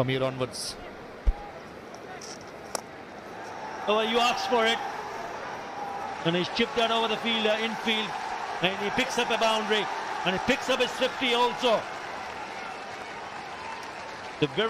from here onwards. Oh, you asked for it. And he's chipped that over the field, uh, infield. And he picks up a boundary. And he picks up his 50 also. The very